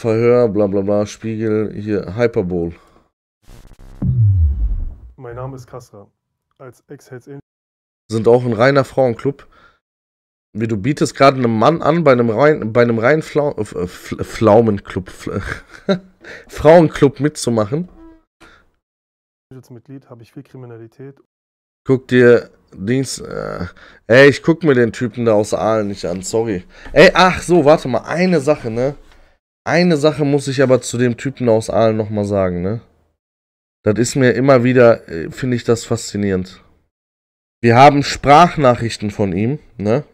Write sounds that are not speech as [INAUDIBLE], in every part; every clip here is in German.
Verhör, bla bla bla, Spiegel, hier, Hyperbol. Mein Name ist Kasra. Als Ex-Hells Sind auch ein reiner Frauenclub. Wie du bietest gerade einem Mann an, bei einem rein, bei einem reinen Flau äh, Pflaumenclub, Fl [LAUGHS] Frauenclub mitzumachen. Mitglied habe ich viel Kriminalität. Guck dir Dings, äh, ey, ich guck mir den Typen da aus Aalen nicht an, sorry. Ey, ach so, warte mal, eine Sache, ne? Eine Sache muss ich aber zu dem Typen aus Aalen nochmal sagen, ne? Das ist mir immer wieder, äh, finde ich das faszinierend. Wir haben Sprachnachrichten von ihm, ne?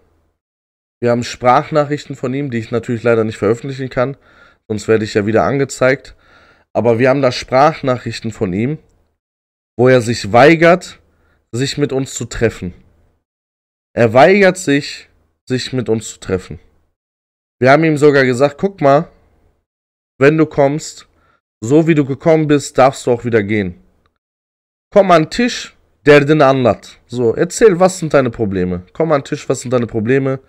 Wir haben Sprachnachrichten von ihm, die ich natürlich leider nicht veröffentlichen kann, sonst werde ich ja wieder angezeigt. Aber wir haben da Sprachnachrichten von ihm, wo er sich weigert, sich mit uns zu treffen. Er weigert sich, sich mit uns zu treffen. Wir haben ihm sogar gesagt, guck mal, wenn du kommst, so wie du gekommen bist, darfst du auch wieder gehen. Komm an den Tisch, der den anlat. So, erzähl, was sind deine Probleme? Komm an den Tisch, was sind deine Probleme?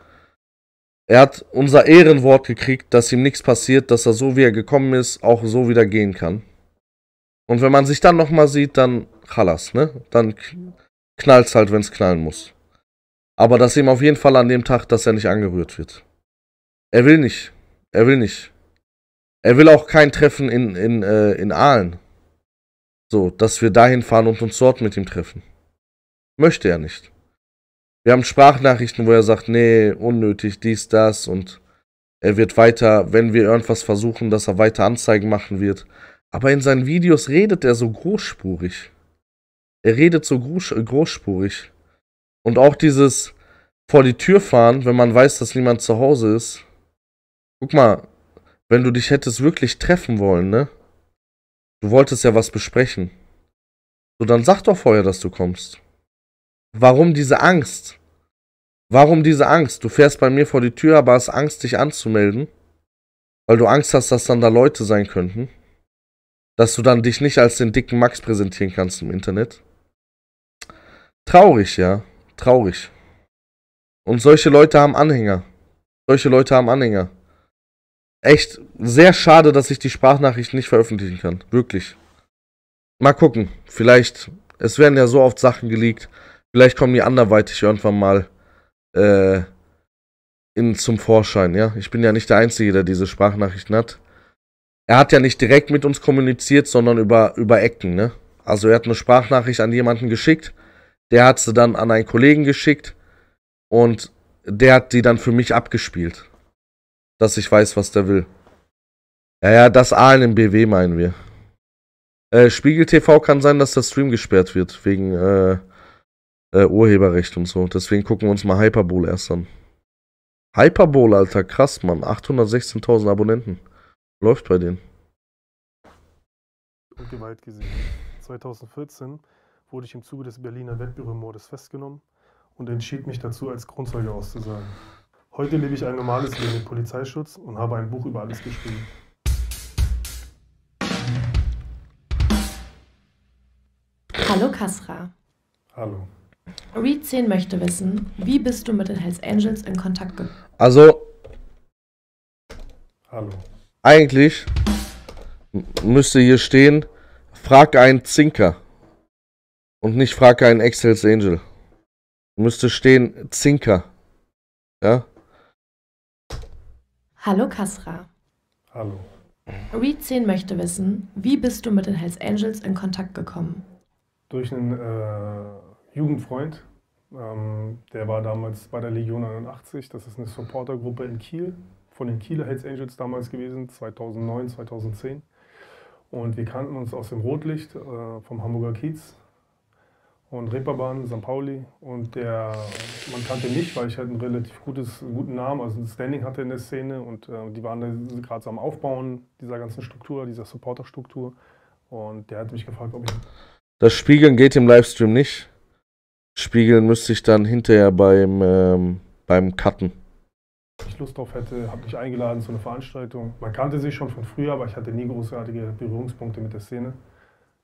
Er hat unser Ehrenwort gekriegt, dass ihm nichts passiert, dass er so wie er gekommen ist, auch so wieder gehen kann. Und wenn man sich dann nochmal sieht, dann Chalas, ne? Dann knallt's halt, wenn's knallen muss. Aber dass ihm auf jeden Fall an dem Tag, dass er nicht angerührt wird. Er will nicht. Er will nicht. Er will auch kein Treffen in, in, äh, in Aalen. So, dass wir dahin fahren und uns dort mit ihm treffen. Möchte er nicht. Wir haben Sprachnachrichten, wo er sagt, nee, unnötig, dies, das und er wird weiter, wenn wir irgendwas versuchen, dass er weiter Anzeigen machen wird. Aber in seinen Videos redet er so großspurig. Er redet so groß, großspurig. Und auch dieses vor die Tür fahren, wenn man weiß, dass niemand zu Hause ist. Guck mal, wenn du dich hättest wirklich treffen wollen, ne? Du wolltest ja was besprechen. So, dann sag doch vorher, dass du kommst. Warum diese Angst? Warum diese Angst? Du fährst bei mir vor die Tür, aber hast Angst, dich anzumelden, weil du Angst hast, dass dann da Leute sein könnten. Dass du dann dich nicht als den dicken Max präsentieren kannst im Internet. Traurig, ja. Traurig. Und solche Leute haben Anhänger. Solche Leute haben Anhänger. Echt sehr schade, dass ich die Sprachnachricht nicht veröffentlichen kann. Wirklich. Mal gucken. Vielleicht. Es werden ja so oft Sachen geleakt. Vielleicht kommen die anderweitig irgendwann mal äh, in, zum Vorschein, ja. Ich bin ja nicht der Einzige, der diese Sprachnachrichten hat. Er hat ja nicht direkt mit uns kommuniziert, sondern über, über Ecken, ne? Also er hat eine Sprachnachricht an jemanden geschickt, der hat sie dann an einen Kollegen geschickt und der hat die dann für mich abgespielt. Dass ich weiß, was der will. Ja, ja, das Aalen im BW meinen wir. Äh, Spiegel TV kann sein, dass der Stream gesperrt wird, wegen äh, äh, Urheberrecht und so. Deswegen gucken wir uns mal Hyperbol erst an. Hyperbol, Alter, krass, Mann. 816.000 Abonnenten. Läuft bei denen. Und Gewalt gesehen. 2014 wurde ich im Zuge des Berliner Wettbüromordes festgenommen und entschied mich dazu, als Grundzeuge auszusagen. Heute lebe ich ein normales Leben mit Polizeischutz und habe ein Buch über alles geschrieben. Hallo Kasra. Hallo. Reed 10 möchte wissen, wie bist du mit den Hells Angels in Kontakt gekommen? Also. Hallo. Eigentlich müsste hier stehen, frag einen Zinker. Und nicht frag einen Ex-Hells Angel. Müsste stehen Zinker. Ja? Hallo Kasra. Hallo. Reed 10 möchte wissen, wie bist du mit den Hells Angels in Kontakt gekommen? Durch einen äh, Jugendfreund. Ähm, der war damals bei der Legion 81. Das ist eine Supportergruppe in Kiel. Von den Kieler Hells Angels damals gewesen, 2009, 2010. Und wir kannten uns aus dem Rotlicht äh, vom Hamburger Kiez und Reeperbahn, St. Pauli. Und der, man kannte mich, weil ich halt einen relativ gutes, guten Namen, also ein Standing hatte in der Szene. Und äh, die waren gerade so am Aufbauen dieser ganzen Struktur, dieser Supporterstruktur. Und der hat mich gefragt, ob ich. Das Spiegeln geht im Livestream nicht. Spiegeln müsste ich dann hinterher beim, ähm, beim Cutten. Ich Lust drauf hätte, habe mich eingeladen zu einer Veranstaltung. Man kannte sich schon von früher, aber ich hatte nie großartige Berührungspunkte mit der Szene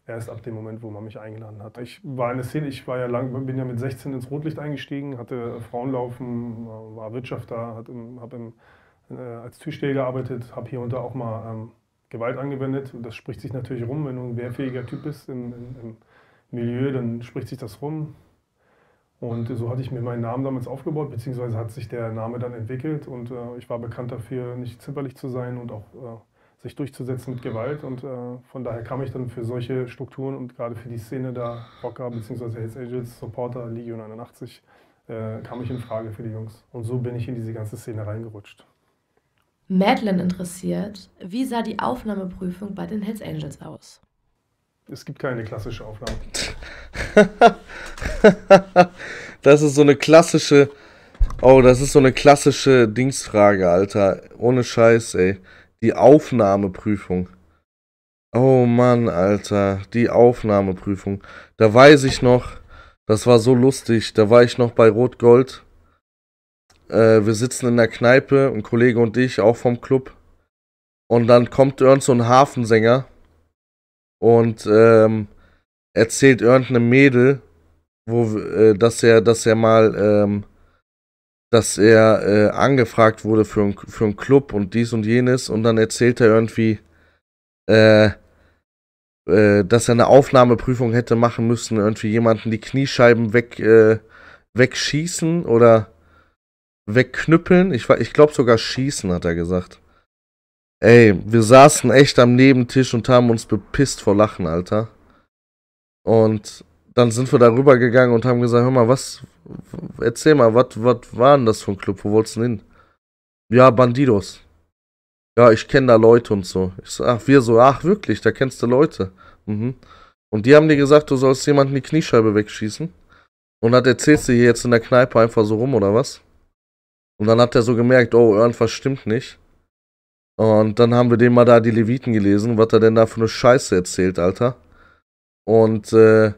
erst ab dem Moment, wo man mich eingeladen hat. Ich war in der Szene, ich war ja lang, bin ja mit 16 ins Rotlicht eingestiegen, hatte Frauenlaufen, war Wirtschafter, habe äh, als Türsteher gearbeitet, habe hier und da auch mal ähm, Gewalt angewendet. Und das spricht sich natürlich rum, wenn du ein wehrfähiger Typ bist im, im, im Milieu, dann spricht sich das rum. Und so hatte ich mir meinen Namen damals aufgebaut, beziehungsweise hat sich der Name dann entwickelt und äh, ich war bekannt dafür, nicht zimperlich zu sein und auch äh, sich durchzusetzen mit Gewalt. Und äh, von daher kam ich dann für solche Strukturen und gerade für die Szene da, Rocker beziehungsweise Hells Angels, Supporter, Legion 89, äh, kam ich in Frage für die Jungs. Und so bin ich in diese ganze Szene reingerutscht. Madeline interessiert, wie sah die Aufnahmeprüfung bei den Hells Angels aus? Es gibt keine klassische Aufnahme. [LAUGHS] das ist so eine klassische. Oh, das ist so eine klassische Dingsfrage, Alter. Ohne Scheiß, ey. Die Aufnahmeprüfung. Oh Mann, Alter. Die Aufnahmeprüfung. Da weiß ich noch, das war so lustig. Da war ich noch bei Rot Gold. Äh, wir sitzen in der Kneipe, ein Kollege und ich, auch vom Club. Und dann kommt irgend so ein Hafensänger und ähm, erzählt irgendeinem Mädel, wo, äh, dass er, dass er mal, ähm, dass er äh, angefragt wurde für, ein, für einen Club und dies und jenes und dann erzählt er irgendwie, äh, äh, dass er eine Aufnahmeprüfung hätte machen müssen, irgendwie jemanden die Kniescheiben weg, äh, wegschießen oder wegknüppeln. Ich, ich glaube sogar schießen, hat er gesagt. Ey, wir saßen echt am Nebentisch und haben uns bepisst vor Lachen, Alter. Und dann sind wir da rübergegangen und haben gesagt, hör mal, was, erzähl mal, was, war denn das für ein Club? Wo wolltest du denn hin? Ja, Bandidos. Ja, ich kenne da Leute und so. Ich so, ach, wir so, ach, wirklich, da kennst du Leute. Mhm. Und die haben dir gesagt, du sollst jemanden die Kniescheibe wegschießen. Und das erzählst du hier jetzt in der Kneipe einfach so rum, oder was? Und dann hat er so gemerkt, oh, irgendwas stimmt nicht. Und dann haben wir dem mal da die Leviten gelesen, was er denn da für eine Scheiße erzählt, Alter. Und äh,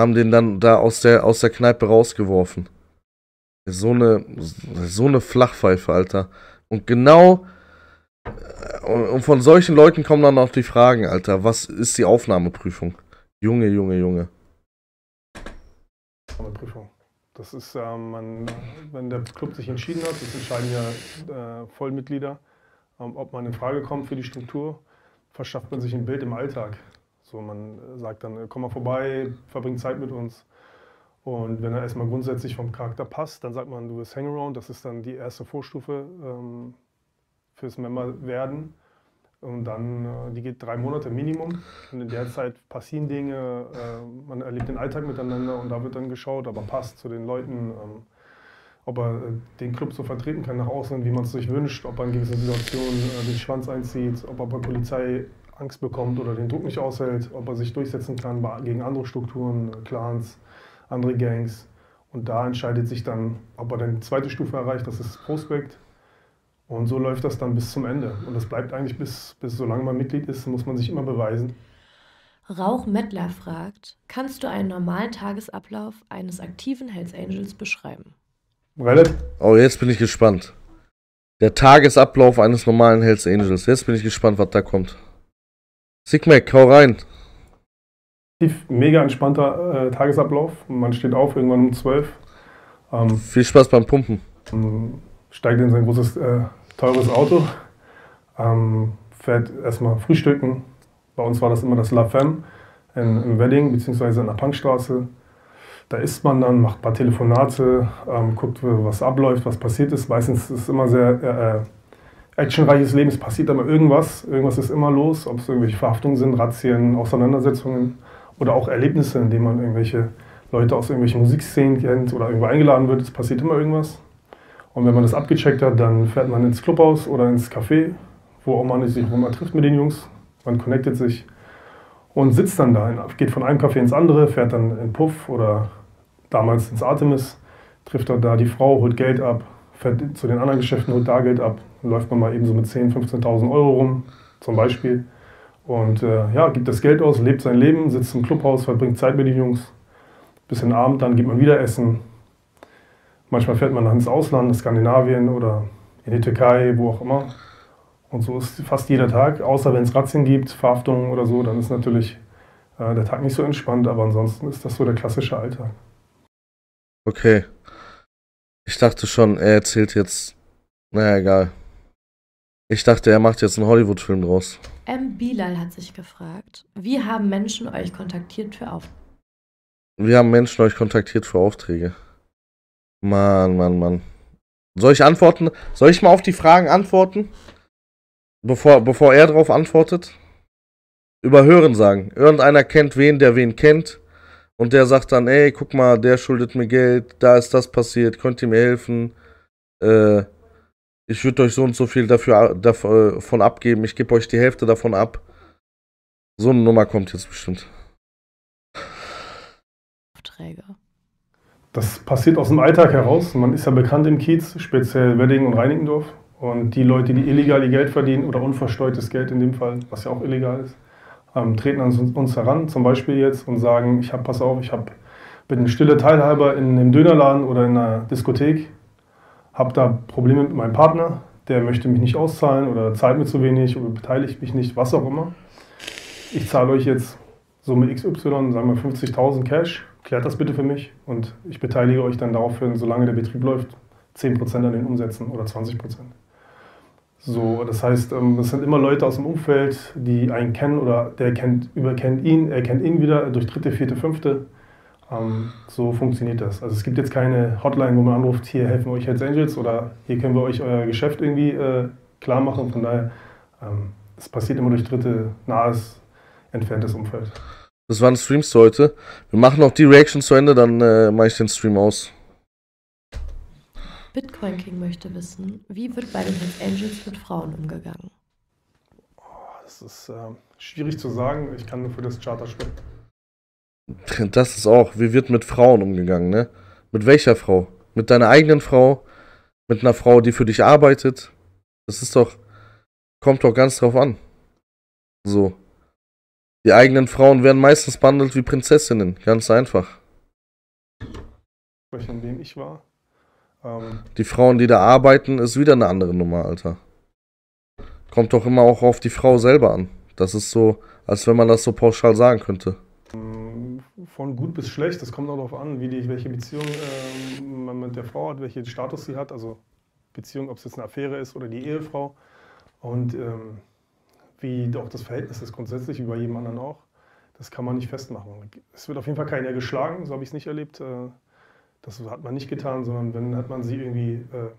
haben den dann da aus der, aus der Kneipe rausgeworfen. So eine, so eine Flachpfeife, Alter. Und genau, äh, und von solchen Leuten kommen dann auch die Fragen, Alter. Was ist die Aufnahmeprüfung? Junge, Junge, Junge. Aufnahmeprüfung. Das ist, äh, man, wenn der Club sich entschieden hat, das entscheiden ja äh, Vollmitglieder ähm, ob man in Frage kommt für die Struktur, verschafft man sich ein Bild im Alltag. So, man sagt dann, komm mal vorbei, verbring Zeit mit uns. Und wenn er erstmal grundsätzlich vom Charakter passt, dann sagt man, du bist Hangaround. Das ist dann die erste Vorstufe ähm, fürs Member werden. Und dann, äh, die geht drei Monate Minimum. Und in der Zeit passieren Dinge, äh, man erlebt den Alltag miteinander und da wird dann geschaut, aber passt zu den Leuten. Ähm, ob er äh, den Club so vertreten kann nach außen, wie man es sich wünscht, ob er in gewissen Situationen äh, den Schwanz einzieht, ob er bei Polizei Angst bekommt oder den Druck nicht aushält, ob er sich durchsetzen kann gegen andere Strukturen, Clans, andere Gangs. Und da entscheidet sich dann, ob er dann die zweite Stufe erreicht, das ist Prospect. Und so läuft das dann bis zum Ende. Und das bleibt eigentlich bis, bis solange man Mitglied ist, muss man sich immer beweisen. Rauch Mettler fragt, kannst du einen normalen Tagesablauf eines aktiven Hells Angels beschreiben? Relativ. Oh, jetzt bin ich gespannt. Der Tagesablauf eines normalen Hells Angels. Jetzt bin ich gespannt, was da kommt. Sigmac, hau rein. Mega entspannter äh, Tagesablauf. Man steht auf irgendwann um 12. Ähm, Viel Spaß beim Pumpen. Steigt in sein großes, äh, teures Auto. Ähm, fährt erstmal frühstücken. Bei uns war das immer das La Femme in, im Wedding, beziehungsweise in der Punkstraße. Da isst man dann, macht ein paar Telefonate, ähm, guckt, was abläuft, was passiert ist. Meistens ist es immer sehr äh, actionreiches Leben, es passiert immer irgendwas. Irgendwas ist immer los, ob es irgendwelche Verhaftungen sind, Razzien, Auseinandersetzungen oder auch Erlebnisse, in denen man irgendwelche Leute aus irgendwelchen Musikszenen kennt oder irgendwo eingeladen wird. Es passiert immer irgendwas. Und wenn man das abgecheckt hat, dann fährt man ins Clubhaus oder ins Café, wo auch man sich man trifft mit den Jungs. Man connectet sich und sitzt dann da, geht von einem Café ins andere, fährt dann in Puff oder damals ins Artemis, trifft er da die Frau, holt Geld ab, fährt zu den anderen Geschäften, holt da Geld ab, läuft man mal eben so mit 10.000, 15.000 Euro rum, zum Beispiel. Und äh, ja, gibt das Geld aus, lebt sein Leben, sitzt im Clubhaus, verbringt Zeit mit den Jungs. Bis in den Abend, dann geht man wieder essen. Manchmal fährt man dann ins Ausland, Skandinavien oder in die Türkei, wo auch immer. Und so ist fast jeder Tag, außer wenn es Razzien gibt, Verhaftungen oder so, dann ist natürlich äh, der Tag nicht so entspannt, aber ansonsten ist das so der klassische Alltag. Okay. Ich dachte schon, er erzählt jetzt. Naja, egal. Ich dachte, er macht jetzt einen Hollywood-Film draus. M. Bilal hat sich gefragt, wie haben Menschen euch kontaktiert für Aufträge? Wir haben Menschen euch kontaktiert für Aufträge. Mann, Mann, Mann. Soll ich antworten? Soll ich mal auf die Fragen antworten? Bevor, bevor er darauf antwortet? Über Hören sagen. Irgendeiner kennt wen, der wen kennt. Und der sagt dann, ey, guck mal, der schuldet mir Geld, da ist das passiert, könnt ihr mir helfen? Äh, ich würde euch so und so viel dafür davon abgeben, ich gebe euch die Hälfte davon ab. So eine Nummer kommt jetzt bestimmt. Aufträge. Das passiert aus dem Alltag heraus. Man ist ja bekannt im Kiez, speziell Wedding und Reinickendorf. Und die Leute, die illegal ihr Geld verdienen oder unversteuertes Geld in dem Fall, was ja auch illegal ist, ähm, treten an uns heran, zum Beispiel jetzt, und sagen, ich habe, pass auf, ich hab, bin ein stiller Teilhaber in einem Dönerladen oder in einer Diskothek, habe da Probleme mit meinem Partner, der möchte mich nicht auszahlen oder zahlt mir zu wenig oder beteiligt mich nicht, was auch immer. Ich zahle euch jetzt Summe XY, sagen wir 50.000 Cash, klärt das bitte für mich und ich beteilige euch dann daraufhin, solange der Betrieb läuft, 10% an den Umsätzen oder 20%. So, das heißt, ähm, das sind immer Leute aus dem Umfeld, die einen kennen oder der kennt, überkennt ihn, er kennt ihn wieder durch dritte, vierte, fünfte. Ähm, so funktioniert das. Also es gibt jetzt keine Hotline, wo man anruft, hier helfen wir euch Hells Angels oder hier können wir euch euer Geschäft irgendwie äh, klar machen. Von daher, ähm, es passiert immer durch dritte, nahes, entferntes Umfeld. Das waren Streams heute. Wir machen noch die Reaction zu Ende, dann äh, mache ich den Stream aus. Bitcoin King möchte wissen, wie wird bei den Hells Angels mit Frauen umgegangen? Oh, das ist äh, schwierig zu sagen. Ich kann nur für das Charter sprechen. [LAUGHS] Das ist auch, wie wird mit Frauen umgegangen, ne? Mit welcher Frau? Mit deiner eigenen Frau? Mit einer Frau, die für dich arbeitet? Das ist doch, kommt doch ganz drauf an. So. Die eigenen Frauen werden meistens behandelt wie Prinzessinnen, ganz einfach. An wem ich war. Ähm die Frauen, die da arbeiten, ist wieder eine andere Nummer, Alter. Kommt doch immer auch auf die Frau selber an. Das ist so, als wenn man das so pauschal sagen könnte. Ähm, von gut bis schlecht, das kommt auch darauf an, wie die, welche Beziehung äh, man mit der Frau hat, welchen Status sie hat. Also Beziehung, ob es jetzt eine Affäre ist oder die Ehefrau. Und ähm, wie auch das Verhältnis ist grundsätzlich, wie bei jedem anderen auch. Das kann man nicht festmachen. Es wird auf jeden Fall keiner geschlagen, so habe ich es nicht erlebt. Äh, das hat man nicht getan, sondern wenn hat man sie irgendwie äh,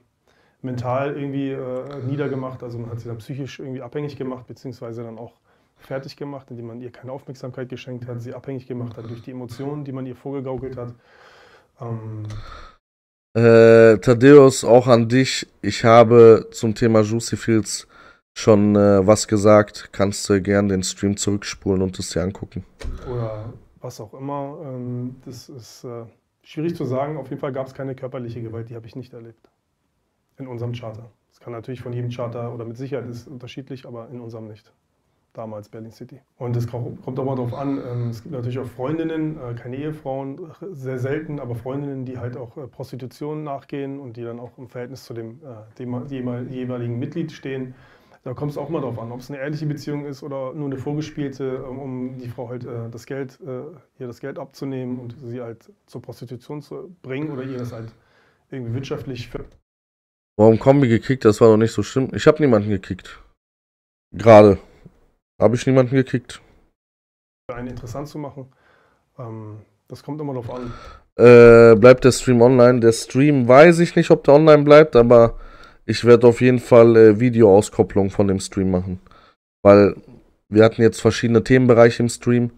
mental irgendwie äh, niedergemacht, also man hat sie dann psychisch irgendwie abhängig gemacht, beziehungsweise dann auch fertig gemacht, indem man ihr keine Aufmerksamkeit geschenkt hat, sie abhängig gemacht hat durch die Emotionen, die man ihr vorgegaukelt hat. Ähm äh, Thaddeus, auch an dich. Ich habe zum Thema Juicy Fields schon äh, was gesagt. Kannst du gern den Stream zurückspulen und es dir angucken. Oder was auch immer. Ähm, das ist äh, schwierig zu sagen. Auf jeden Fall gab es keine körperliche Gewalt, die habe ich nicht erlebt. In unserem Charter. Das kann natürlich von jedem Charter oder mit Sicherheit ist unterschiedlich, aber in unserem nicht damals Berlin City. Und es kommt auch mal darauf an, ähm, es gibt natürlich auch Freundinnen, äh, keine Ehefrauen, sehr selten, aber Freundinnen, die halt auch äh, Prostitution nachgehen und die dann auch im Verhältnis zu dem, äh, dem jeweiligen Mitglied stehen. Da kommt es auch mal darauf an, ob es eine ehrliche Beziehung ist oder nur eine vorgespielte, um die Frau halt das Geld, ihr das Geld abzunehmen und sie halt zur Prostitution zu bringen oder ihr das halt irgendwie wirtschaftlich. Warum Kombi gekickt? Das war doch nicht so schlimm. Ich habe niemanden gekickt. Gerade. Habe ich niemanden gekickt. Einen interessant zu machen, ähm, das kommt immer darauf an. Äh, bleibt der Stream online? Der Stream weiß ich nicht, ob der online bleibt, aber ich werde auf jeden Fall äh, Videoauskopplung von dem Stream machen. Weil wir hatten jetzt verschiedene Themenbereiche im Stream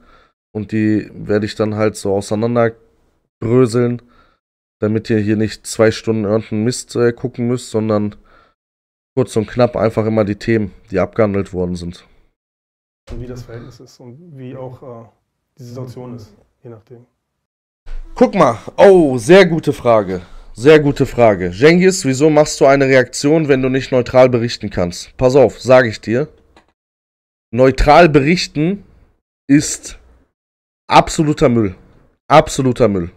und die werde ich dann halt so auseinanderbröseln, damit ihr hier nicht zwei Stunden irgendeinen Mist äh, gucken müsst, sondern kurz und knapp einfach immer die Themen, die abgehandelt worden sind wie das Verhältnis ist und wie auch äh, die Situation ist, je nachdem. Guck mal, oh, sehr gute Frage. Sehr gute Frage. Jengis, wieso machst du eine Reaktion, wenn du nicht neutral berichten kannst? Pass auf, sage ich dir. Neutral berichten ist absoluter Müll. Absoluter Müll.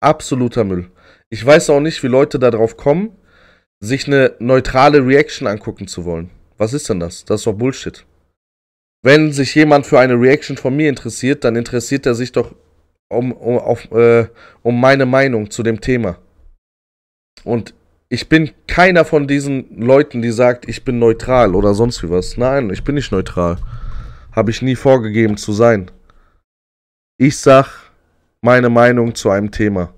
Absoluter Müll. Ich weiß auch nicht, wie Leute darauf kommen, sich eine neutrale Reaction angucken zu wollen. Was ist denn das? Das ist doch Bullshit. Wenn sich jemand für eine Reaction von mir interessiert, dann interessiert er sich doch um, um, auf, äh, um meine Meinung zu dem Thema. Und ich bin keiner von diesen Leuten, die sagt, ich bin neutral oder sonst wie was. Nein, ich bin nicht neutral. Habe ich nie vorgegeben zu sein. Ich sag meine Meinung zu einem Thema.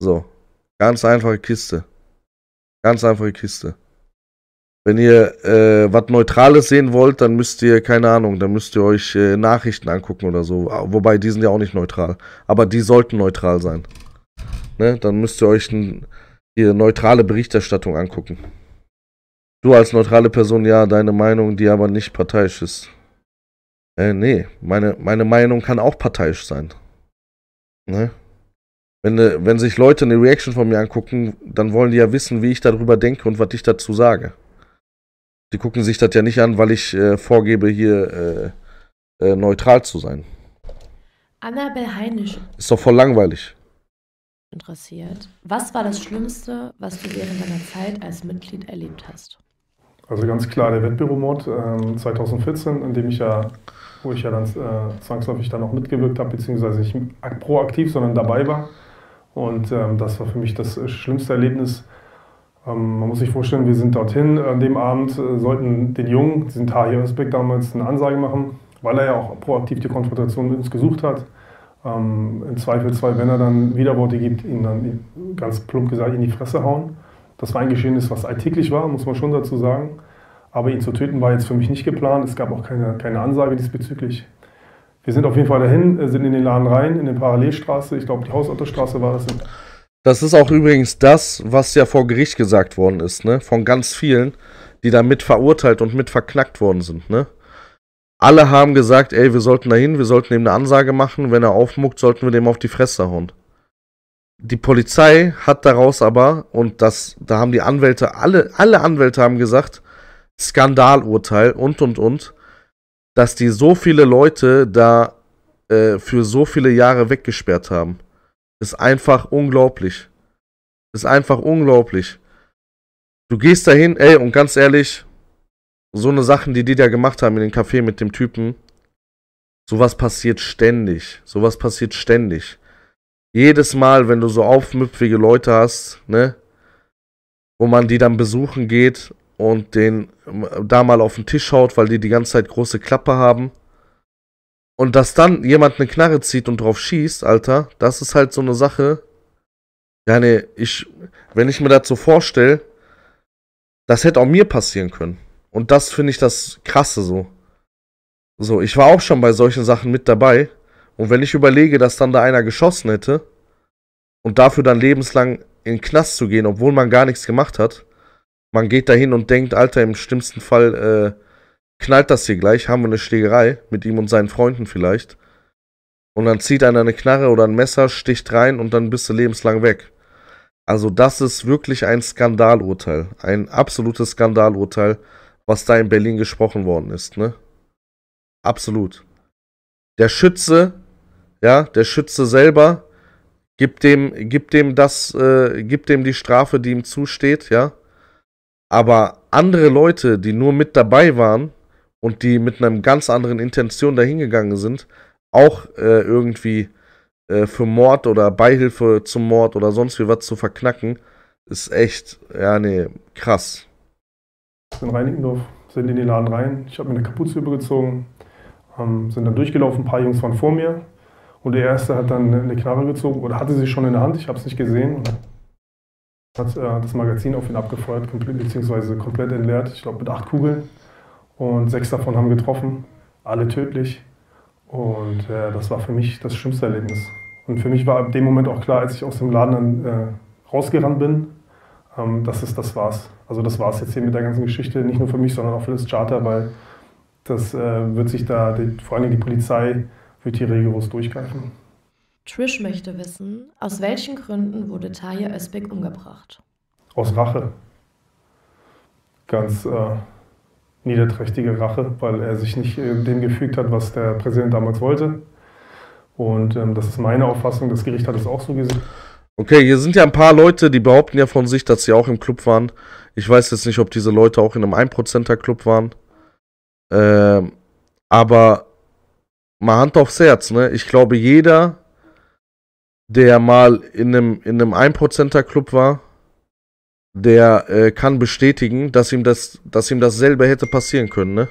So. Ganz einfache Kiste. Ganz einfache Kiste. Wenn ihr äh, was Neutrales sehen wollt, dann müsst ihr, keine Ahnung, dann müsst ihr euch äh, Nachrichten angucken oder so. Wobei, die sind ja auch nicht neutral. Aber die sollten neutral sein. Ne? Dann müsst ihr euch ein, hier neutrale Berichterstattung angucken. Du als neutrale Person, ja, deine Meinung, die aber nicht parteiisch ist. Äh, nee, meine, meine Meinung kann auch parteiisch sein. Ne? Wenn, äh, wenn sich Leute eine Reaction von mir angucken, dann wollen die ja wissen, wie ich darüber denke und was ich dazu sage. Die gucken sich das ja nicht an, weil ich äh, vorgebe, hier äh, äh, neutral zu sein. Annabel Heinisch. Ist doch voll langweilig interessiert. Was war das Schlimmste, was du während deiner Zeit als Mitglied erlebt hast? Also ganz klar der Wettbüromord äh, 2014, in dem ich ja, wo ich ja dann äh, zwangsläufig dann auch mitgewirkt habe, beziehungsweise nicht proaktiv, sondern dabei war. Und ähm, das war für mich das schlimmste Erlebnis. Ähm, man muss sich vorstellen, wir sind dorthin. An dem Abend äh, sollten den Jungen, diesen Tahir Özbek damals, eine Ansage machen, weil er ja auch proaktiv die Konfrontation mit uns gesucht hat ähm, im Zweifelsfall, wenn er dann Widerworte gibt, ihn dann ganz plump gesagt in die Fresse hauen. Das war ein Geschehnis, was alltäglich war, muss man schon dazu sagen. Aber ihn zu töten war jetzt für mich nicht geplant. Es gab auch keine, keine Ansage diesbezüglich. Wir sind auf jeden Fall dahin, äh, sind in den Laden rein, in die Parallelstraße. Ich glaube, die Hausautostraße war das. Das ist auch übrigens das, was ja vor Gericht gesagt worden ist, ne? Von ganz vielen, die da mit verurteilt und mit verknackt worden sind, ne? Alle haben gesagt, ey, wir sollten dahin, wir sollten ihm eine Ansage machen. Wenn er aufmuckt, sollten wir dem auf die Fresse hauen. Die Polizei hat daraus aber, und das, da haben die Anwälte, alle, alle Anwälte haben gesagt, Skandalurteil und und und, dass die so viele Leute da äh, für so viele Jahre weggesperrt haben. Ist einfach unglaublich. Ist einfach unglaublich. Du gehst dahin, ey, und ganz ehrlich, so eine Sachen, die die da gemacht haben in dem Café mit dem Typen, sowas passiert ständig. Sowas passiert ständig. Jedes Mal, wenn du so aufmüpfige Leute hast, ne, wo man die dann besuchen geht und den da mal auf den Tisch haut, weil die die ganze Zeit große Klappe haben. Und dass dann jemand eine Knarre zieht und drauf schießt, Alter, das ist halt so eine Sache. Ja, ne, ich, wenn ich mir das so vorstelle, das hätte auch mir passieren können. Und das finde ich das Krasse so. So, ich war auch schon bei solchen Sachen mit dabei. Und wenn ich überlege, dass dann da einer geschossen hätte und dafür dann lebenslang in den Knast zu gehen, obwohl man gar nichts gemacht hat, man geht dahin und denkt, Alter, im schlimmsten Fall äh, knallt das hier gleich, haben wir eine Schlägerei mit ihm und seinen Freunden vielleicht. Und dann zieht einer eine Knarre oder ein Messer, sticht rein und dann bist du lebenslang weg. Also das ist wirklich ein Skandalurteil. Ein absolutes Skandalurteil was da in Berlin gesprochen worden ist, ne? Absolut. Der Schütze, ja, der Schütze selber gibt dem, gibt dem das, äh, gibt dem die Strafe, die ihm zusteht, ja. Aber andere Leute, die nur mit dabei waren und die mit einer ganz anderen Intention dahingegangen sind, auch äh, irgendwie äh, für Mord oder Beihilfe zum Mord oder sonst wie was zu verknacken, ist echt, ja, nee, krass in Reinickendorf, sind in den Laden rein. Ich habe mir eine Kapuze übergezogen, ähm, sind dann durchgelaufen, ein paar Jungs waren vor mir. Und der erste hat dann eine Knarre gezogen oder hatte sie schon in der Hand, ich habe es nicht gesehen. Hat äh, das Magazin auf ihn abgefeuert, komplett, beziehungsweise komplett entleert. Ich glaube mit acht Kugeln. Und sechs davon haben getroffen, alle tödlich. Und äh, das war für mich das schlimmste Erlebnis. Und für mich war ab dem Moment auch klar, als ich aus dem Laden dann äh, rausgerannt bin, ähm, das ist, das war's. Also das war's jetzt hier mit der ganzen Geschichte, nicht nur für mich, sondern auch für das Charter, weil das äh, wird sich da, die, vor allem die Polizei wird hier rigoros durchgreifen. Trish möchte wissen, aus welchen Gründen wurde Taya Özbek umgebracht? Aus Rache. Ganz äh, niederträchtige Rache, weil er sich nicht äh, dem gefügt hat, was der Präsident damals wollte. Und ähm, das ist meine Auffassung, das Gericht hat es auch so gesehen. Okay, hier sind ja ein paar Leute, die behaupten ja von sich, dass sie auch im Club waren. Ich weiß jetzt nicht, ob diese Leute auch in einem 1%er Club waren. Ähm, aber mal Hand aufs Herz, ne? Ich glaube, jeder, der mal in einem, in einem 1%er Club war, der äh, kann bestätigen, dass ihm das, dass ihm dasselbe hätte passieren können, ne?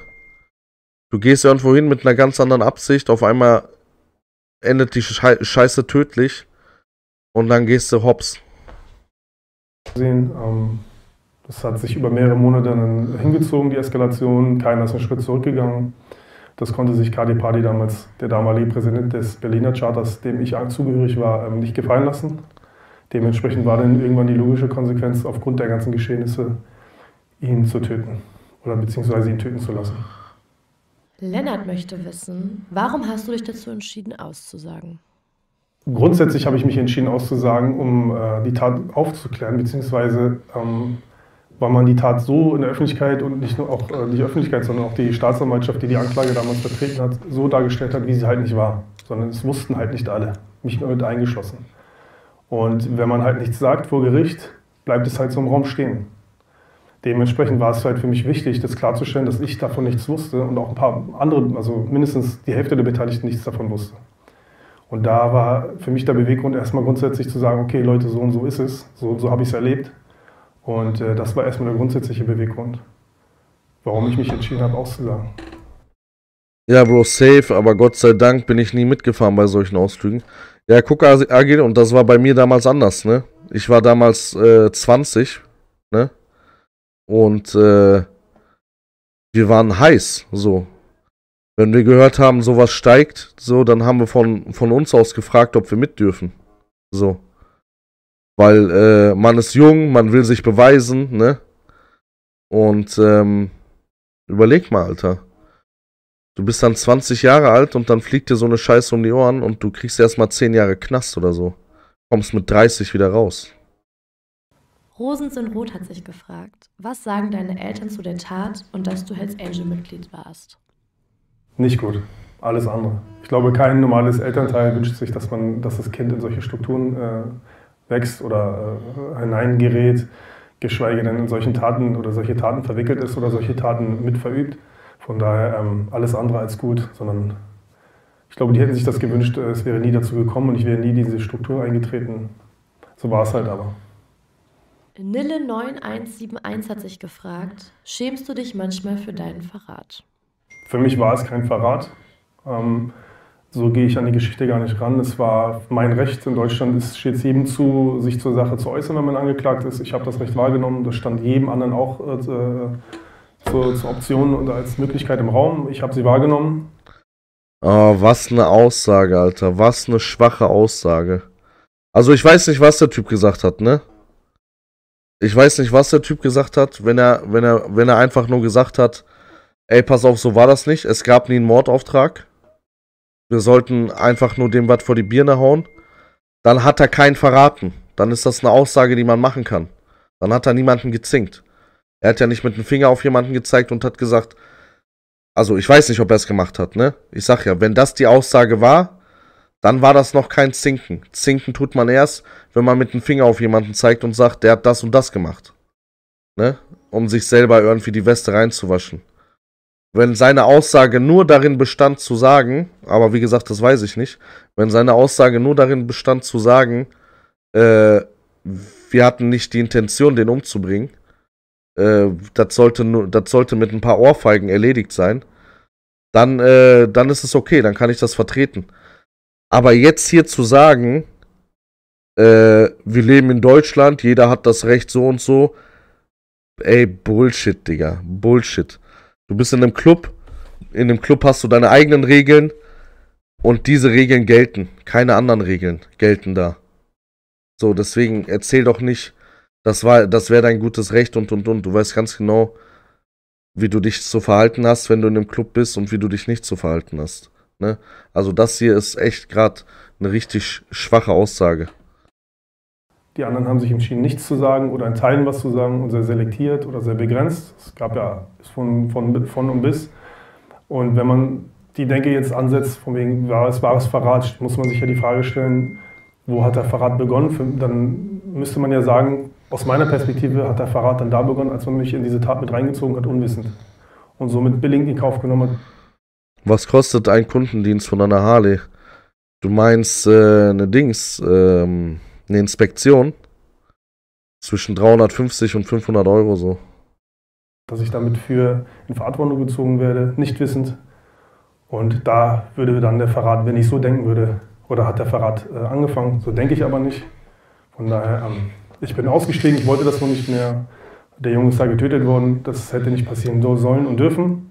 Du gehst irgendwo hin mit einer ganz anderen Absicht, auf einmal endet die Scheiße tödlich und dann gehst du hops. Sehen, ähm, das hat sich über mehrere Monate dann hingezogen, die Eskalation. Keiner ist einen Schritt zurückgegangen. Das konnte sich Kadi Padi damals, der damalige Präsident des Berliner Charters, dem ich zugehörig war, ähm, nicht gefallen lassen. Dementsprechend war dann irgendwann die logische Konsequenz, aufgrund der ganzen Geschehnisse, ihn zu töten oder beziehungsweise ihn töten zu lassen. Lennart möchte wissen, warum hast du dich dazu entschieden, auszusagen? Grundsätzlich habe ich mich entschieden, auszusagen, um äh, die Tat aufzuklären, beziehungsweise ähm, weil man die Tat so in der Öffentlichkeit und nicht nur auch äh, die Öffentlichkeit, sondern auch die Staatsanwaltschaft, die die Anklage damals vertreten hat, so dargestellt hat, wie sie halt nicht war. Sondern es wussten halt nicht alle, mich mit eingeschlossen. Und wenn man halt nichts sagt vor Gericht, bleibt es halt so im Raum stehen. Dementsprechend war es halt für mich wichtig, das klarzustellen, dass ich davon nichts wusste und auch ein paar andere, also mindestens die Hälfte der Beteiligten nichts davon wusste. Und da war für mich der Beweggrund erstmal grundsätzlich zu sagen, okay Leute, so und so ist es, so und so habe ich es erlebt. Und äh, das war erstmal der grundsätzliche Beweggrund, warum ich mich entschieden habe, auszusagen. Ja, Bro, safe, aber Gott sei Dank bin ich nie mitgefahren bei solchen Ausflügen. Ja, guck, Agil, und das war bei mir damals anders, ne? Ich war damals äh, 20, ne? Und äh, wir waren heiß, so. Wenn wir gehört haben, sowas steigt, so, dann haben wir von, von uns aus gefragt, ob wir mit dürfen. So. Weil äh, man ist jung, man will sich beweisen, ne? Und ähm, überleg mal, Alter. Du bist dann 20 Jahre alt und dann fliegt dir so eine Scheiße um die Ohren und du kriegst erstmal 10 Jahre Knast oder so. Kommst mit 30 wieder raus. Rosen sind rot hat sich gefragt, was sagen deine Eltern zu der Tat und dass du Hells Angel-Mitglied warst? Nicht gut. Alles andere. Ich glaube, kein normales Elternteil wünscht sich, dass, man, dass das Kind in solche Strukturen äh, wächst oder äh, hineingerät, geschweige denn in solchen Taten oder solche Taten verwickelt ist oder solche Taten mitverübt. Von daher ähm, alles andere als gut, sondern ich glaube, die hätten sich das gewünscht, äh, es wäre nie dazu gekommen und ich wäre nie in diese Struktur eingetreten. So war es halt aber. Nille9171 hat sich gefragt, schämst du dich manchmal für deinen Verrat? Für mich war es kein Verrat. Ähm, so gehe ich an die Geschichte gar nicht ran. Es war mein Recht. In Deutschland steht es jedem zu, sich zur Sache zu äußern, wenn man angeklagt ist. Ich habe das Recht wahrgenommen. Das stand jedem anderen auch äh, zur, zur Option und als Möglichkeit im Raum. Ich habe sie wahrgenommen. Oh, was eine Aussage, Alter. Was eine schwache Aussage. Also ich weiß nicht, was der Typ gesagt hat, ne? Ich weiß nicht, was der Typ gesagt hat, wenn er, wenn er, wenn er einfach nur gesagt hat, ey, pass auf, so war das nicht. Es gab nie einen Mordauftrag. Wir sollten einfach nur dem was vor die Birne hauen. Dann hat er keinen verraten. Dann ist das eine Aussage, die man machen kann. Dann hat er niemanden gezinkt. Er hat ja nicht mit dem Finger auf jemanden gezeigt und hat gesagt, also ich weiß nicht, ob er es gemacht hat, ne? Ich sag ja, wenn das die Aussage war, dann war das noch kein Zinken. Zinken tut man erst, wenn man mit dem Finger auf jemanden zeigt und sagt, der hat das und das gemacht. Ne? Um sich selber irgendwie die Weste reinzuwaschen. Wenn seine Aussage nur darin bestand zu sagen, aber wie gesagt, das weiß ich nicht, wenn seine Aussage nur darin bestand zu sagen, äh, wir hatten nicht die Intention, den umzubringen, äh, das, sollte nur, das sollte mit ein paar Ohrfeigen erledigt sein, dann, äh, dann ist es okay, dann kann ich das vertreten. Aber jetzt hier zu sagen, äh, wir leben in Deutschland, jeder hat das Recht so und so, ey, Bullshit, Digga, Bullshit. Du bist in einem Club, in dem Club hast du deine eigenen Regeln und diese Regeln gelten. Keine anderen Regeln gelten da. So, deswegen erzähl doch nicht, das, das wäre dein gutes Recht und und und. Du weißt ganz genau, wie du dich zu verhalten hast, wenn du in dem Club bist und wie du dich nicht zu verhalten hast. Ne? Also das hier ist echt gerade eine richtig schwache Aussage. Die anderen haben sich entschieden, nichts zu sagen oder in Teilen was zu sagen und sehr selektiert oder sehr begrenzt. Es gab ja von, von, von und bis. Und wenn man die Denke jetzt ansetzt, von wegen war es wahres Verrat, muss man sich ja die Frage stellen, wo hat der Verrat begonnen? Dann müsste man ja sagen, aus meiner Perspektive hat der Verrat dann da begonnen, als man mich in diese Tat mit reingezogen hat, unwissend. Und somit billig in Kauf genommen hat, was kostet ein Kundendienst von einer Harley? Du meinst äh, eine Dings, ähm, eine Inspektion? zwischen 350 und 500 Euro so. Dass ich damit für in Verantwortung gezogen werde, nicht wissend. Und da würde dann der Verrat, wenn ich so denken würde, oder hat der Verrat äh, angefangen, so denke ich aber nicht. Von daher, ähm, ich bin ausgestiegen, ich wollte das noch nicht mehr. Der Junge ist da getötet worden, das hätte nicht passieren sollen und dürfen.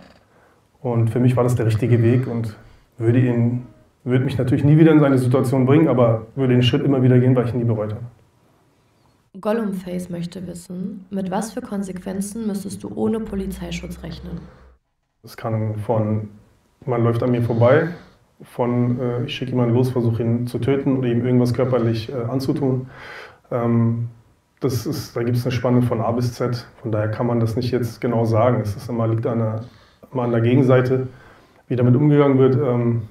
Und für mich war das der richtige Weg und würde ihn, würde mich natürlich nie wieder in seine Situation bringen, aber würde den Schritt immer wieder gehen, weil ich ihn nie bereut habe. Gollumface möchte wissen, mit was für Konsequenzen müsstest du ohne Polizeischutz rechnen? Es kann von, man läuft an mir vorbei, von äh, ich schicke jemanden los, versuche ihn zu töten oder ihm irgendwas körperlich äh, anzutun. Ähm, das ist, da gibt es eine Spanne von A bis Z, von daher kann man das nicht jetzt genau sagen. Es ist immer, liegt an der, immer an der Gegenseite, wie damit umgegangen wird. Ähm,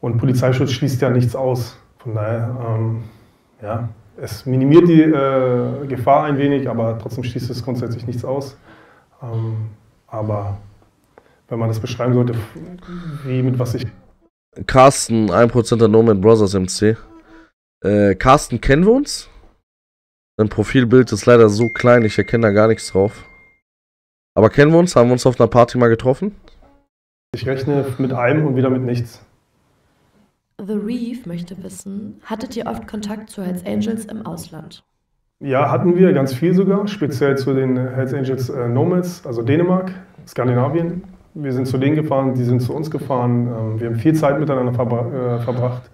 und Polizeischutz schließt ja nichts aus. Von daher, ähm, ja, es minimiert die äh, Gefahr ein wenig, aber trotzdem schließt es grundsätzlich nichts aus. Ähm, aber wenn man das beschreiben sollte, wie mit was ich. Carsten, 1% der Nomad Brothers MC. Äh, Carsten, kennen wir uns? Sein Profilbild ist leider so klein, ich erkenne da gar nichts drauf. Aber kennen wir uns? Haben wir uns auf einer Party mal getroffen? Ich rechne mit einem und wieder mit nichts. The Reef möchte wissen, hattet ihr oft Kontakt zu Hells Angels im Ausland? Ja, hatten wir ganz viel sogar, speziell zu den Hells Angels äh, Nomads, also Dänemark, Skandinavien. Wir sind zu denen gefahren, die sind zu uns gefahren. Ähm, wir haben viel Zeit miteinander verbra äh, verbracht.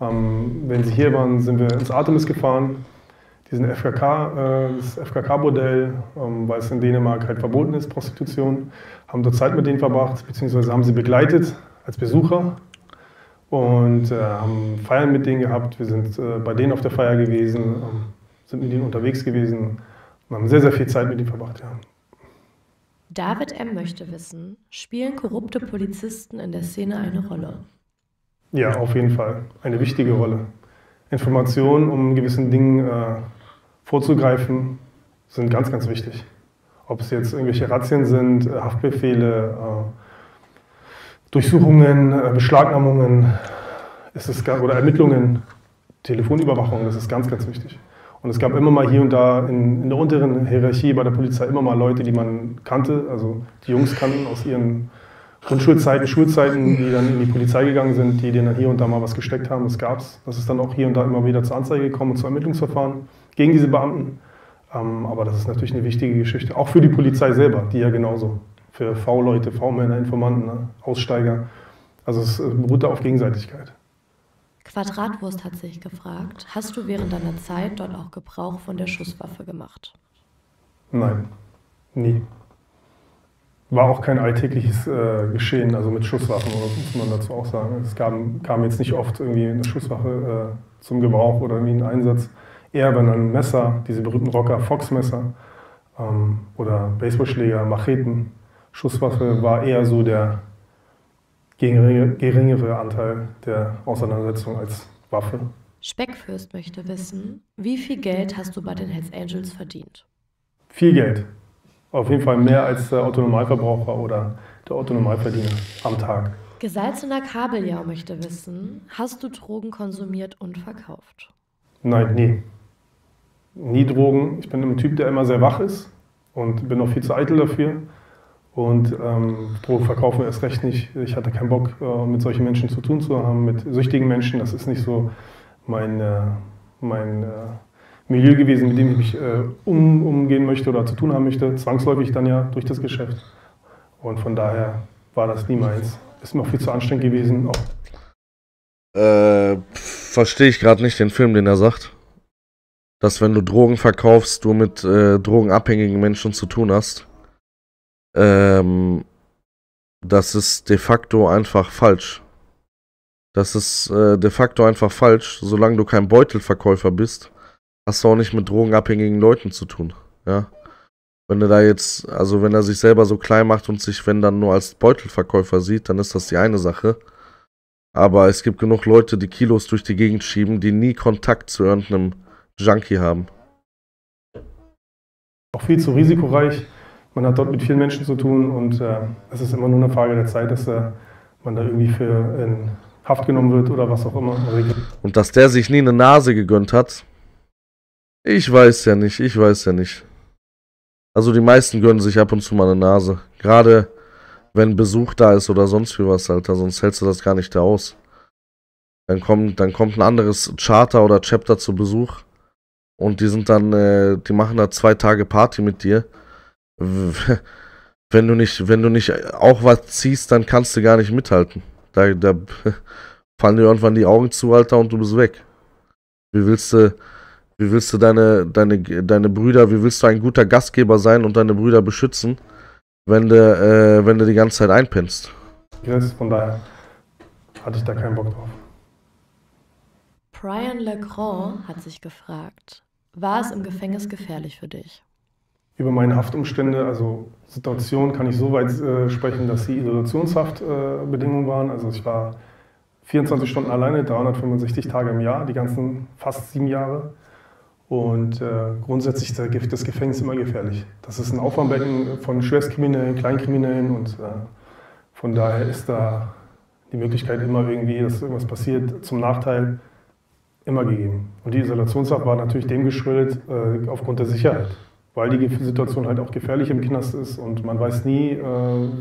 Ähm, wenn sie hier waren, sind wir ins Artemis gefahren, diesen FKK, äh, das FKK-Bordell, ähm, weil es in Dänemark halt verboten ist, Prostitution. Haben dort Zeit mit denen verbracht, beziehungsweise haben sie begleitet als Besucher und äh, haben Feiern mit denen gehabt. Wir sind äh, bei denen auf der Feier gewesen, ähm, sind mit ihnen unterwegs gewesen und haben sehr, sehr viel Zeit mit ihnen verbracht. Ja. David M. möchte wissen, spielen korrupte Polizisten in der Szene eine Rolle? Ja, auf jeden Fall. Eine wichtige Rolle. Informationen, um gewissen Dingen äh, vorzugreifen, sind ganz, ganz wichtig. Ob es jetzt irgendwelche Razzien sind, äh, Haftbefehle, äh, Durchsuchungen, äh, Beschlagnahmungen es, oder Ermittlungen, Telefonüberwachung, das ist ganz, ganz wichtig. Und es gab immer mal hier und da in, in, der unteren Hierarchie bei der Polizei immer mal Leute, die man kannte, also die Jungs kannten aus ihren Grundschulzeiten, Schulzeiten, die dann in die Polizei gegangen sind, die denen dann hier und da mal was gesteckt haben. Das gab es. Das ist dann auch hier und da immer wieder zur Anzeige gekommen und zu Ermittlungsverfahren gegen diese Beamten. Ähm, aber das ist natürlich eine wichtige Geschichte, auch für die Polizei selber, die ja genauso für V-Leute, V-Männer, Informanten? Aussteiger. Also es beruht da auf Gegenseitigkeit. Quadratwurst hat sich gefragt, hast du während deiner Zeit dort auch Gebrauch von der Schusswaffe gemacht? Nein, nie. War auch kein alltägliches äh, Geschehen, also mit Schusswaffen, muss man dazu auch sagen. Es kam, kam jetzt nicht oft irgendwie eine Schusswaffe äh, zum Gebrauch oder irgendwie ein Einsatz. Eher wenn ein Messer, diese berühmten Rocker, Fox-Messer ähm, oder Baseballschläger, Macheten, Schusswaffe war eher so der geringere Anteil der Auseinandersetzung als Waffe. Speckfürst möchte wissen, wie viel Geld hast du bei den Hells Angels verdient? Viel Geld. Auf jeden Fall mehr als der Autonomalverbraucher oder der Autonomalverdiener am Tag. Gesalzener Kabeljau möchte wissen, hast du Drogen konsumiert und verkauft? Nein, nie. Nie Drogen. Ich bin ein Typ, der immer sehr wach ist und bin auch viel zu eitel dafür. Und ähm, Drogen verkaufen erst recht nicht. Ich hatte keinen Bock, äh, mit solchen Menschen zu tun zu haben, mit süchtigen Menschen. Das ist nicht so mein, äh, mein äh, Milieu gewesen, mit dem ich mich äh, um, umgehen möchte oder zu tun haben möchte. Zwangsläufig dann ja durch das Geschäft. Und von daher war das nie meins. Ist mir auch viel zu anstrengend gewesen. Äh, verstehe ich gerade nicht den Film, den er sagt. Dass wenn du Drogen verkaufst, du mit äh, drogenabhängigen Menschen zu tun hast. Ähm, das ist de facto einfach falsch. Das ist äh, de facto einfach falsch. Solange du kein Beutelverkäufer bist, hast du auch nicht mit drogenabhängigen Leuten zu tun. Ja. Wenn er da jetzt, also wenn er sich selber so klein macht und sich, wenn dann nur als Beutelverkäufer sieht, dann ist das die eine Sache. Aber es gibt genug Leute, die Kilos durch die Gegend schieben, die nie Kontakt zu irgendeinem Junkie haben. Auch viel zu risikoreich man hat dort mit vielen Menschen zu tun und äh, es ist immer nur eine Frage der Zeit, dass äh, man da irgendwie für in Haft genommen wird oder was auch immer. Und dass der sich nie eine Nase gegönnt hat, Ich weiß ja nicht, ich weiß ja nicht. Also die meisten gönnen sich ab und zu mal eine Nase. Gerade wenn Besuch da ist oder sonst wie was, Alter. Sonst hältst du das gar nicht da aus. Dann kommt, dann kommt ein anderes Charter oder Chapter zu Besuch. Und die sind dann, äh, die machen da zwei Tage Party mit dir. [LAUGHS] Wenn du nicht, wenn du nicht auch was ziehst, dann kannst du gar nicht mithalten. Da, da [LAUGHS] fallen dir irgendwann die Augen zu, Alter, und du bist weg. Wie willst du, wie willst du deine, deine, deine Brüder, wie willst du ein guter Gastgeber sein und deine Brüder beschützen, wenn du, äh, wenn du die ganze Zeit einpennst? Yes, von daher hatte ich da keinen Bock drauf. Brian Legrand hat sich gefragt, war es im Gefängnis gefährlich für dich? Über meine Haftumstände, also Situation, kann ich so weit äh, sprechen, dass die Isolationshaftbedingungen äh, waren. Also ich war 24 Stunden alleine, 365 Tage im Jahr, die ganzen fast sieben Jahre. Und äh, grundsätzlich ist das Gefängnis immer gefährlich. Das ist ein Auffangbecken von Schwerstkriminellen, Kleinkriminellen und äh, von daher ist da die Möglichkeit immer irgendwie, dass irgendwas passiert, zum Nachteil immer gegeben. Und die Isolationshaft war natürlich dem geschuldet äh, aufgrund der Sicherheit, weil die Situation halt auch gefährlich im Knast ist und man weiß nie, äh,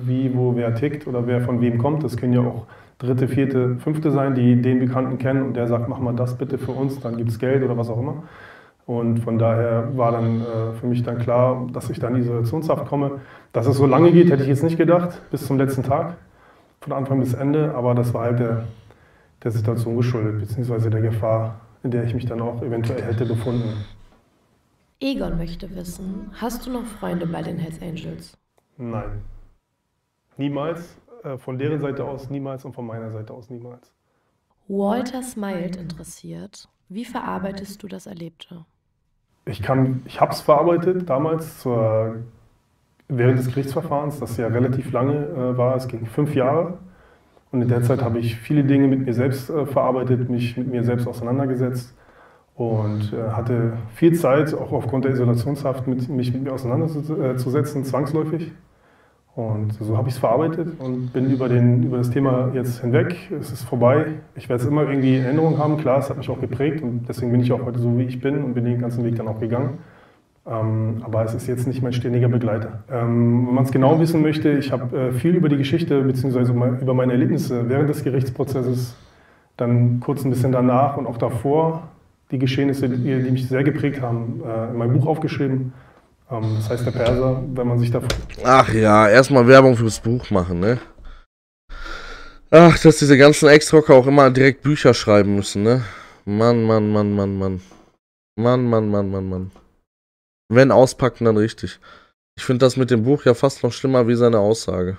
wie, wo wer tickt oder wer von wem kommt. Das können ja auch dritte, vierte, fünfte sein, die den Bekannten kennen und der sagt, mach mal das bitte für uns, dann gibt es Geld oder was auch immer. Und von daher war dann äh, für mich dann klar, dass ich dann in Isolationshaft komme. Dass es so lange geht, hätte ich jetzt nicht gedacht, bis zum letzten Tag, von Anfang bis Ende. Aber das war halt der, der Situation geschuldet, beziehungsweise der Gefahr, in der ich mich dann auch eventuell hätte befunden. Egon möchte wissen, hast du noch Freunde bei den Hells Angels? Nein. Niemals. Äh, von deren Seite aus niemals und von meiner Seite aus niemals. Walter Smiled interessiert, wie verarbeitest du das Erlebte? Ich kann, ich habe es verarbeitet damals zur, während des Gerichtsverfahrens, das ja relativ lange äh, war. Es ging fünf Jahre. Und in der Zeit habe ich viele Dinge mit mir selbst äh, verarbeitet, mich mit mir selbst auseinandergesetzt und äh, hatte viel Zeit, auch aufgrund der Isolationshaft, mit, mich mit mir auseinanderzusetzen, zwangsläufig. Und so habe ich es verarbeitet und bin über, den, über das Thema jetzt hinweg. Es ist vorbei. Ich werde es immer irgendwie in Erinnerung haben. Klar, es hat mich auch geprägt und deswegen bin ich auch heute so, wie ich bin und bin den ganzen Weg dann auch gegangen. Ähm, aber es ist jetzt nicht mein ständiger Begleiter. Ähm, wenn man es genau wissen möchte, ich habe äh, viel über die Geschichte bzw. über meine Erlebnisse während des Gerichtsprozesses, dann kurz ein bisschen danach und auch davor die Geschehnisse, die, die mich sehr geprägt haben, äh, in meinem Buch aufgeschrieben. Ähm, das heißt der Perser, wenn man sich da. Ach ja, erstmal Werbung fürs Buch machen, ne? Ach, dass diese ganzen Ex-Rocker auch immer direkt Bücher schreiben müssen, ne? Mann, Mann, Mann, Mann, Mann. Mann, Mann, Mann, Mann, Mann. Wenn auspacken, dann richtig. Ich finde das mit dem Buch ja fast noch schlimmer wie seine Aussage.